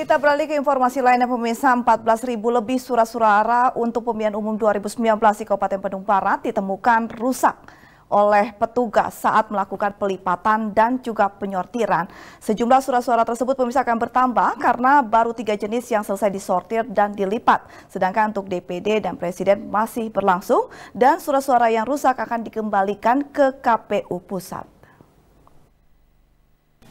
Kita beralih ke informasi lainnya pemirsa 14 ribu lebih surat suara untuk pemilihan umum 2019 di Kabupaten Bandung Barat ditemukan rusak oleh petugas saat melakukan pelipatan dan juga penyortiran. Sejumlah surat suara tersebut pemirsa akan bertambah karena baru tiga jenis yang selesai disortir dan dilipat. Sedangkan untuk DPD dan Presiden masih berlangsung dan surat suara yang rusak akan dikembalikan ke KPU Pusat.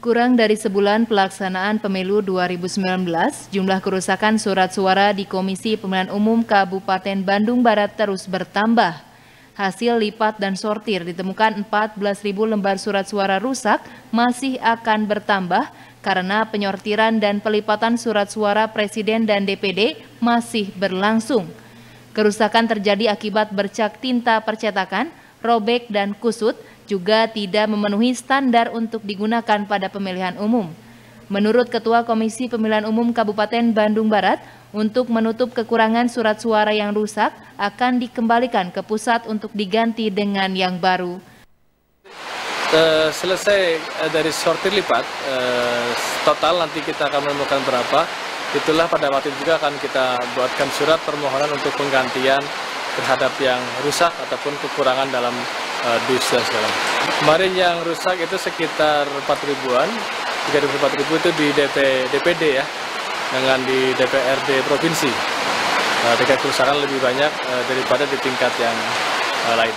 Kurang dari sebulan pelaksanaan pemilu 2019, jumlah kerusakan surat suara di Komisi Pemilihan Umum Kabupaten Bandung Barat terus bertambah. Hasil lipat dan sortir ditemukan 14.000 lembar surat suara rusak masih akan bertambah karena penyortiran dan pelipatan surat suara Presiden dan DPD masih berlangsung. Kerusakan terjadi akibat bercak tinta percetakan, robek dan kusut, juga tidak memenuhi standar untuk digunakan pada pemilihan umum. Menurut Ketua Komisi Pemilihan Umum Kabupaten Bandung Barat, untuk menutup kekurangan surat suara yang rusak akan dikembalikan ke pusat untuk diganti dengan yang baru. Uh, selesai uh, dari sortir lipat, uh, total nanti kita akan menemukan berapa. Itulah pada waktu itu juga akan kita buatkan surat permohonan untuk penggantian terhadap yang rusak ataupun kekurangan dalam uh, dus dan segala Kemarin yang rusak itu sekitar 4 ribuan, 3 ribu 4 ribu itu di DP, DPD ya, dengan di DPRD provinsi. Uh, tingkat kerusakan lebih banyak uh, daripada di tingkat yang uh, lain.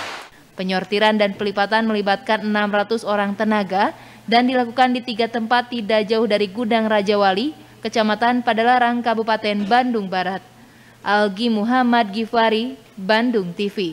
Penyortiran dan pelipatan melibatkan 600 orang tenaga dan dilakukan di tiga tempat tidak jauh dari Gudang Raja Wali, Kecamatan Padalarang, Kabupaten Bandung Barat. Algi Muhammad Gifari, Bandung TV.